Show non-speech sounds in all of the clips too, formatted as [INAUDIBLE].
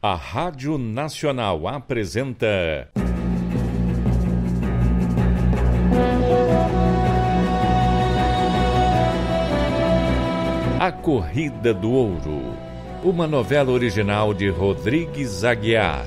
A Rádio Nacional apresenta. A Corrida do Ouro. Uma novela original de Rodrigues Aguiar.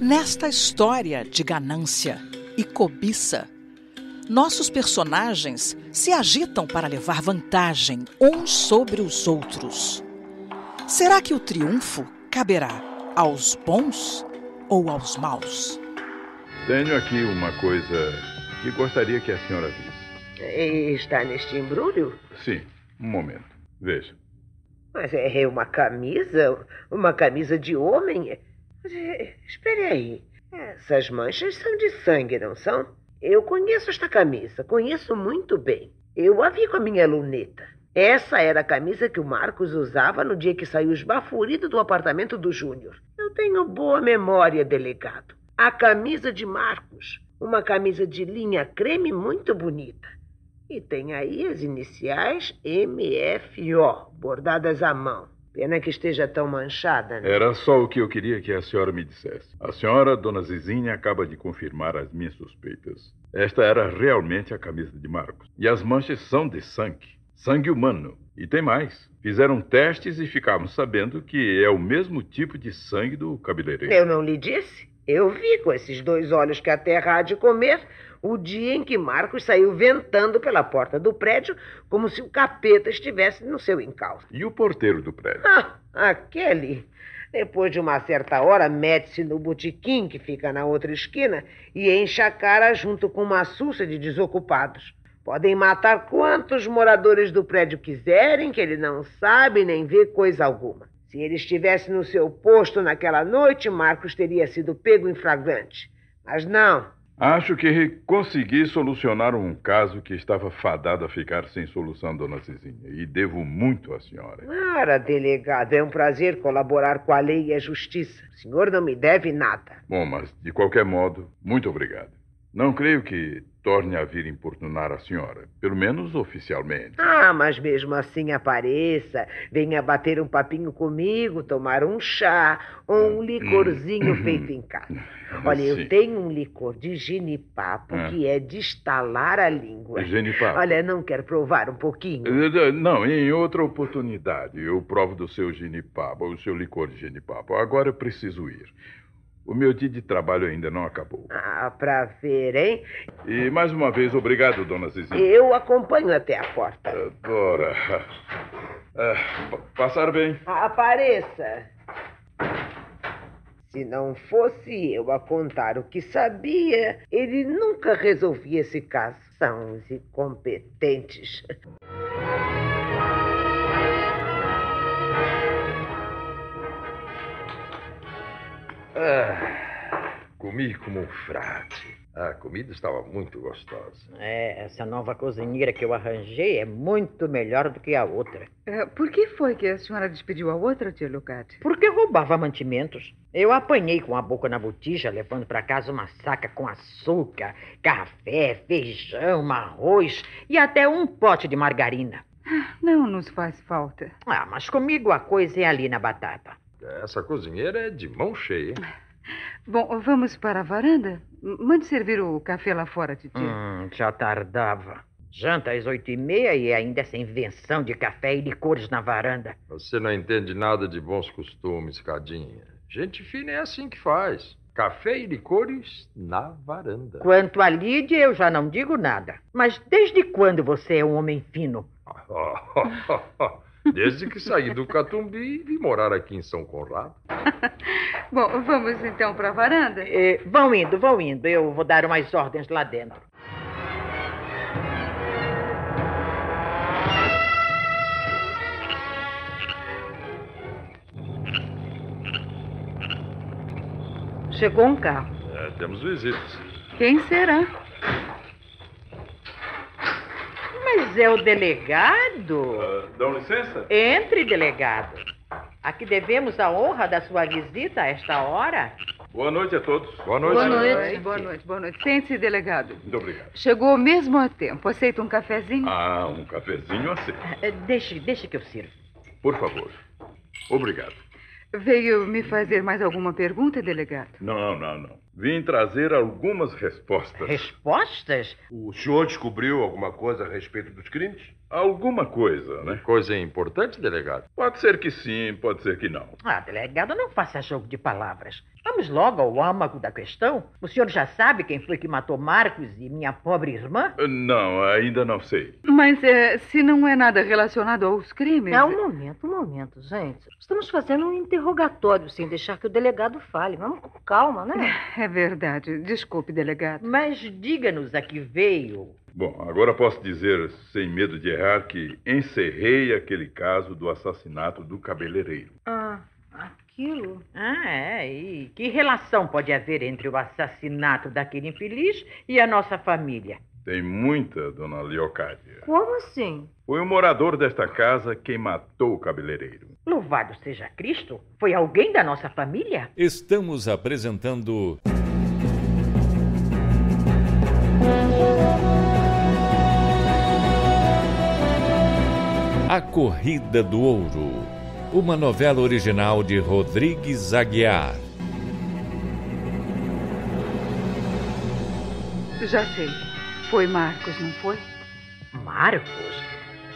Nesta história de ganância e cobiça, nossos personagens se agitam para levar vantagem uns sobre os outros. Será que o triunfo caberá aos bons ou aos maus? Tenho aqui uma coisa que gostaria que a senhora visse. Está neste embrulho? Sim, um momento. Veja. Mas é uma camisa? Uma camisa de homem? Espere aí. Essas manchas são de sangue, não são? Eu conheço esta camisa, conheço muito bem. Eu a vi com a minha luneta. Essa era a camisa que o Marcos usava no dia que saiu esbaforido do apartamento do Júnior. Eu tenho boa memória, delegado. A camisa de Marcos. Uma camisa de linha creme muito bonita. E tem aí as iniciais MFO, bordadas à mão. Pena que esteja tão manchada, né? Era só o que eu queria que a senhora me dissesse. A senhora, dona Zizinha, acaba de confirmar as minhas suspeitas. Esta era realmente a camisa de Marcos. E as manchas são de sangue. Sangue humano. E tem mais. Fizeram testes e ficamos sabendo que é o mesmo tipo de sangue do cabeleireiro. Eu não lhe disse? Eu vi com esses dois olhos que a terra há de comer o dia em que Marcos saiu ventando pela porta do prédio como se o capeta estivesse no seu encalço. E o porteiro do prédio? Ah, aquele. Depois de uma certa hora, mete-se no botequim que fica na outra esquina e enche a cara junto com uma suça de desocupados. Podem matar quantos moradores do prédio quiserem, que ele não sabe nem vê coisa alguma. Se ele estivesse no seu posto naquela noite, Marcos teria sido pego em flagrante. Mas não. Acho que consegui solucionar um caso que estava fadado a ficar sem solução, dona Cizinha. E devo muito à senhora. Ora, delegado, é um prazer colaborar com a lei e a justiça. O senhor não me deve nada. Bom, mas de qualquer modo, muito obrigado. Não creio que torne a vir importunar a senhora, pelo menos oficialmente. Ah, mas mesmo assim apareça, venha bater um papinho comigo, tomar um chá ou um licorzinho [CLEARS THROAT] feito em casa. Olha, eu Sim. tenho um licor de genipapo Ah. que é de estalar a língua. Genipapo. Olha, não quer provar um pouquinho? Eh, Não, em outra oportunidade eu provo do seu genipapo, o seu licor de genipapo. Agora eu preciso ir. O meu dia de trabalho ainda não acabou. Ah, pra ver, hein? E mais uma vez, obrigado, dona Zizinha. Eu acompanho até a porta. Dora. Ah, pa- passar bem. Apareça. Se não fosse eu a contar o que sabia, ele nunca resolvia esse caso. São os incompetentes. Ah, comi como um frade. A comida estava muito gostosa. É, essa nova cozinheira que eu arranjei é muito melhor do que a outra. É, por que foi que a senhora despediu a outra, tia Lucate? Porque roubava mantimentos. Eu apanhei com a boca na botija, levando para casa uma saca com açúcar, café, feijão, arroz e até um pote de margarina. Não nos faz falta. Ah, mas comigo a coisa é ali na batata. Essa cozinheira é de mão cheia. hein? [LAUGHS] Bom, vamos para a varanda? Mande servir o café lá fora, titia. Hum, já tardava. Janta às oito e meia e ainda essa invenção de café e licores na varanda. Você não entende nada de bons costumes, Cadinha. Gente fina é assim que faz. Café e licores na varanda. Quanto a Lídia, eu já não digo nada. Mas desde quando você é um homem fino? [LAUGHS] Desde que saí do Catumbi e vim morar aqui em São Conrado. [LAUGHS] Bom, vamos então para a varanda? Eh, vão indo, vão indo. Eu vou dar umas ordens lá dentro. Chegou um carro. É, temos visitas. Quem será? Mas é o delegado? Ah, dão licença? Entre, delegado. A que devemos a honra da sua visita a esta hora? Boa noite a todos. Boa noite. Boa noite, noite. boa noite, boa noite. Sente-se, delegado. Muito obrigado. Chegou mesmo a tempo. Aceita um cafezinho? Ah, um cafezinho assim. Eh, Deixe, deixe que eu sirvo. por favor. Obrigado. Veio me fazer mais alguma pergunta, delegado? Não, não, não. Vim trazer algumas respostas. Respostas? O senhor descobriu alguma coisa a respeito dos crimes? Alguma coisa, né? Coisa importante, delegado? Pode ser que sim, pode ser que não. Ah, delegado, não faça jogo de palavras. Vamos logo ao âmago da questão. O senhor já sabe quem foi que matou Marcos e minha pobre irmã? Não, ainda não sei. Mas é, se não é nada relacionado aos crimes. É um momento, um momento, gente. Estamos fazendo um interrogatório sem deixar que o delegado fale. Vamos com calma, né? [LAUGHS] É verdade. Desculpe, delegado. Mas diga-nos a que veio. Bom, agora posso dizer, sem medo de errar, que encerrei aquele caso do assassinato do cabeleireiro. Ah, aquilo. Ah, é. E que relação pode haver entre o assassinato daquele infeliz e a nossa família? Tem muita, dona Leocádia. Como assim? Foi um morador desta casa quem matou o cabeleireiro. Louvado seja Cristo! Foi alguém da nossa família? Estamos apresentando. A Corrida do Ouro. Uma novela original de Rodrigues Aguiar. Já sei. Foi Marcos, não foi? Marcos?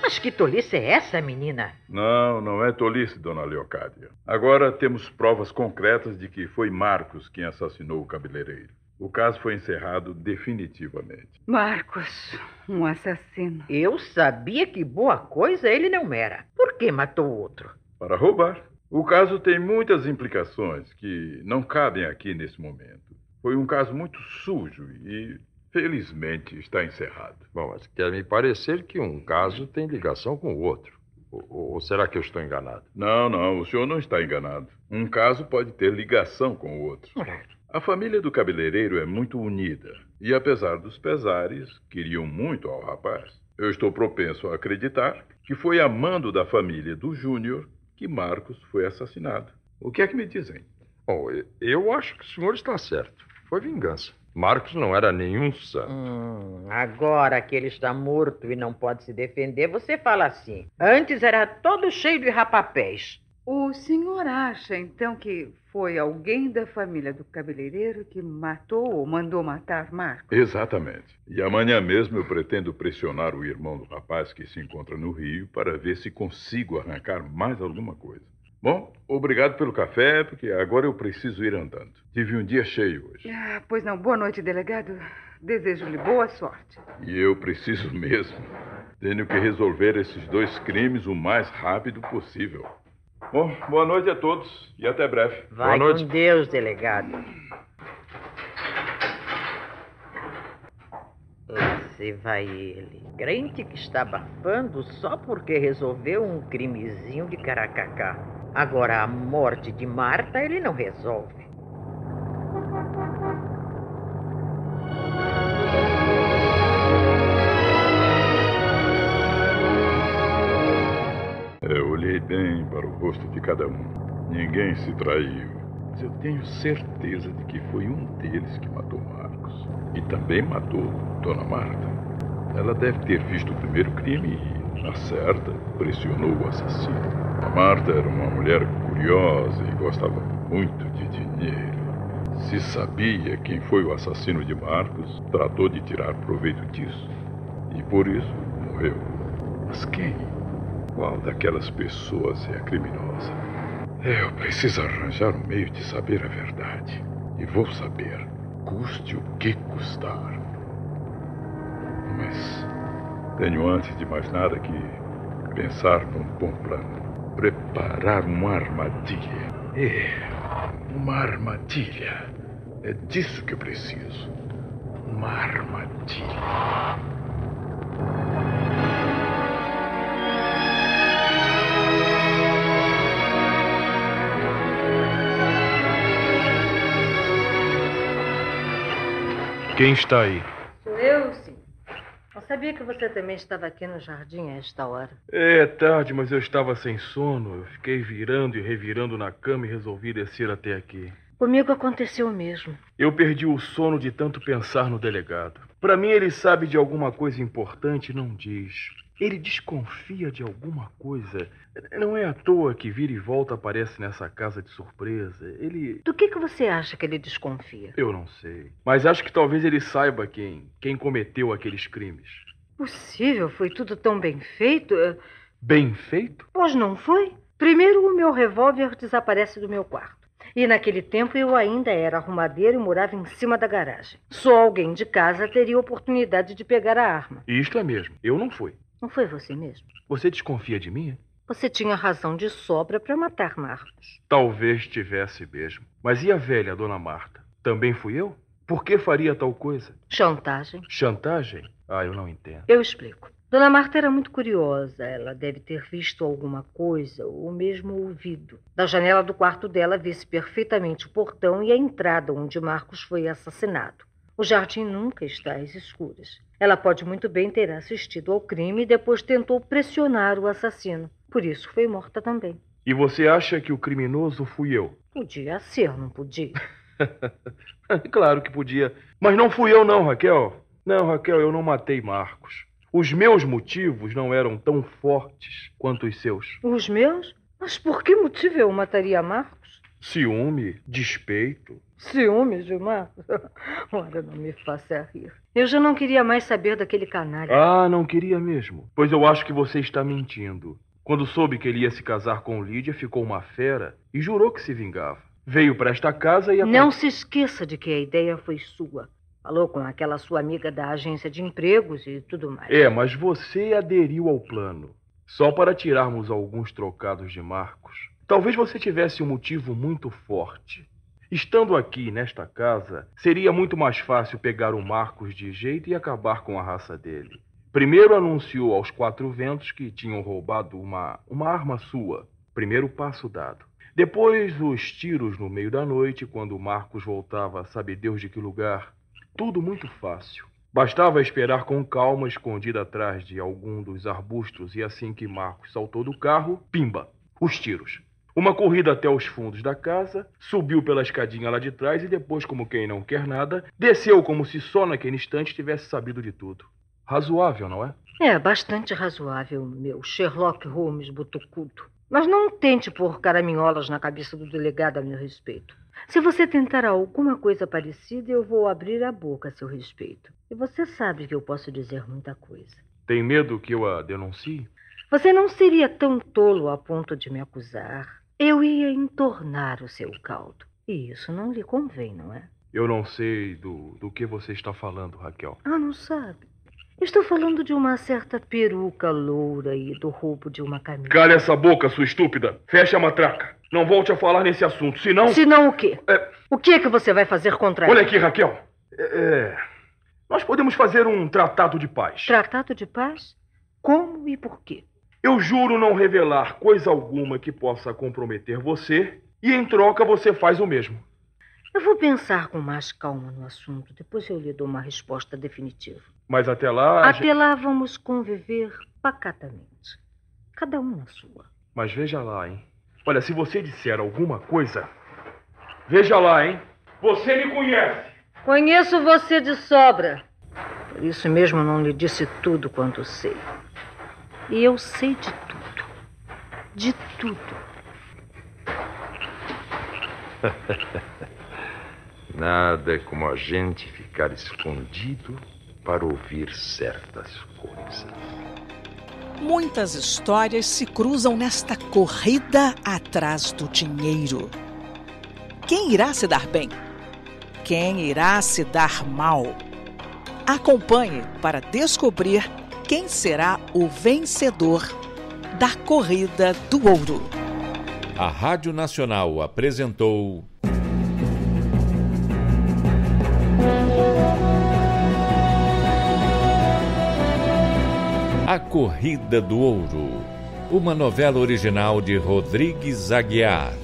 Mas que tolice é essa, menina? Não, não é tolice, dona Leocádia. Agora temos provas concretas de que foi Marcos quem assassinou o cabeleireiro. O caso foi encerrado definitivamente. Marcos, um assassino. Eu sabia que boa coisa ele não era. Por que matou o outro? Para roubar. O caso tem muitas implicações que não cabem aqui nesse momento. Foi um caso muito sujo e, felizmente, está encerrado. Bom, mas quer me parecer que um caso tem ligação com o outro. Ou, ou será que eu estou enganado? Não, não, o senhor não está enganado. Um caso pode ter ligação com o outro. A família do cabeleireiro é muito unida e, apesar dos pesares, queriam muito ao rapaz. Eu estou propenso a acreditar que foi a mando da família do Júnior que Marcos foi assassinado. O que é que me dizem? Bom, eu- acho que o senhor está certo. Foi vingança. Marcos não era nenhum santo. Hum, agora que ele está morto e não pode se defender, você fala assim. Antes era todo cheio de rapapés. O senhor acha, então, que foi alguém da família do cabeleireiro que matou ou mandou matar Marcos? Exatamente. E amanhã mesmo eu pretendo pressionar o irmão do rapaz que se encontra no Rio para ver se consigo arrancar mais alguma coisa. Bom, obrigado pelo café, porque agora eu preciso ir andando. Tive um dia cheio hoje. Ah, pois não. Boa noite, delegado. Desejo-lhe boa sorte. E eu preciso [LAUGHS] mesmo. Tenho que resolver esses dois crimes o mais rápido possível. Bom, boa noite a todos e até breve. Vai Boa noite. com Deus, delegado. Lá se vai ele. Crente que está abafando só porque resolveu um crimezinho de caracacá. Agora, a morte de Marta ele não resolve. Bem para o rosto de cada um. Ninguém se traiu. Mas eu tenho certeza de que foi um deles que matou Marcos. E também matou Dona Marta. Ela deve ter visto o primeiro crime e, na certa, pressionou o assassino. A Marta era uma mulher curiosa e gostava muito de dinheiro. Se sabia quem foi o assassino de Marcos, tratou de tirar proveito disso. E por isso morreu. Mas quem? Qual daquelas pessoas é a criminosa? Eu preciso arranjar um meio de saber a verdade. E vou saber, custe o que custar. Mas tenho antes de mais nada que pensar num bom plano. Preparar uma armadilha. É, uma armadilha. É disso que eu preciso. Uma armadilha. Quem está aí? Sou eu, sim. Não sabia que você também estava aqui no jardim a esta hora. É tarde, mas eu estava sem sono. Eu fiquei virando e revirando na cama e resolvi descer até aqui. Comigo aconteceu o mesmo. Eu perdi o sono de tanto pensar no delegado. Para mim, ele sabe de alguma coisa importante e não diz. Ele desconfia de alguma coisa. Não é à toa que vira e volta aparece nessa casa de surpresa. Ele. Do que, que você acha que ele desconfia? Eu não sei. Mas acho que talvez ele saiba quem, quem cometeu aqueles crimes. Possível, foi tudo tão bem feito. Bem feito? Pois não foi? Primeiro, o meu revólver desaparece do meu quarto. E naquele tempo eu ainda era arrumadeiro e morava em cima da garagem. Só alguém de casa teria oportunidade de pegar a arma. Isto é mesmo. Eu não fui. Não foi você mesmo? Você desconfia de mim? Você tinha razão de sobra para matar Marcos. Talvez tivesse mesmo. Mas e a velha, dona Marta? Também fui eu? Por que faria tal coisa? Chantagem. Chantagem? Ah, eu não entendo. Eu explico. Dona Marta era muito curiosa. Ela deve ter visto alguma coisa, ou mesmo ouvido. Da janela do quarto dela vê-se perfeitamente o portão e a entrada onde Marcos foi assassinado. O jardim nunca está às escuras. Ela pode muito bem ter assistido ao crime e depois tentou pressionar o assassino. Por isso foi morta também. E você acha que o criminoso fui eu? Podia ser, não podia? [LAUGHS] [LAUGHS] claro que podia. Mas não fui eu, não, Raquel. Não, Raquel, eu não matei Marcos. Os meus motivos não eram tão fortes quanto os seus. Os meus? Mas por que motivo eu mataria Marcos? Ciúme, despeito. Ciúme de Marcos? [LAUGHS] Ora, não me faça rir. Eu já não queria mais saber daquele canalha. Ah, não queria mesmo. Pois eu acho que você está mentindo. Quando soube que ele ia se casar com Lídia, ficou uma fera e jurou que se vingava. Veio para esta casa e... Não se esqueça de que a ideia foi sua. Falou com aquela sua amiga da agência de empregos e tudo mais. É, mas você aderiu ao plano. Só para tirarmos alguns trocados de Marcos. Talvez você tivesse um motivo muito forte. Estando aqui nesta casa, seria muito mais fácil pegar o Marcos de jeito e acabar com a raça dele. Primeiro anunciou aos quatro ventos que tinham roubado uma, uma arma sua. Primeiro passo dado. Depois, os tiros no meio da noite, quando Marcos voltava, sabe Deus de que lugar. Tudo muito fácil. Bastava esperar com calma, escondido atrás de algum dos arbustos, e assim que Marcos saltou do carro, pimba! Os tiros. Uma corrida até os fundos da casa, subiu pela escadinha lá de trás e depois, como quem não quer nada, desceu como se só naquele instante tivesse sabido de tudo. Razoável, não é? É, bastante razoável, meu Sherlock Holmes botocudo. Mas não tente pôr caraminholas na cabeça do delegado a meu respeito. Se você tentar alguma coisa parecida, eu vou abrir a boca a seu respeito. E você sabe que eu posso dizer muita coisa. Tem medo que eu a denuncie? Você não seria tão tolo a ponto de me acusar. Eu ia entornar o seu caldo. E isso não lhe convém, não é? Eu não sei do, do que você está falando, Raquel. Ah, não sabe? Estou falando de uma certa peruca loura e do roubo de uma camisa. Cale essa boca, sua estúpida. Feche a matraca. Não volte a falar nesse assunto, senão. Senão o quê? É... O que é que você vai fazer contra Olha aqui, Raquel. É... é nós podemos fazer um tratado de paz. Tratado de paz? Como e por quê? Eu juro não revelar coisa alguma que possa comprometer você, e em troca você faz o mesmo. Eu vou pensar com mais calma no assunto. Depois eu lhe dou uma resposta definitiva. Mas até lá. Até gente... lá vamos conviver pacatamente. Cada um na sua. Mas veja lá, hein? Olha, se você disser alguma coisa. Veja lá, hein? Você me conhece. Conheço você de sobra. Por isso mesmo não lhe disse tudo quanto sei. E eu sei de tudo. De tudo. [LAUGHS] Nada como a gente ficar escondido para ouvir certas coisas. Muitas histórias se cruzam nesta corrida atrás do dinheiro. Quem irá se dar bem? Quem irá se dar mal? Acompanhe para descobrir quem será o vencedor da Corrida do Ouro. A Rádio Nacional apresentou. A Corrida do Ouro, uma novela original de Rodrigues Aguiar.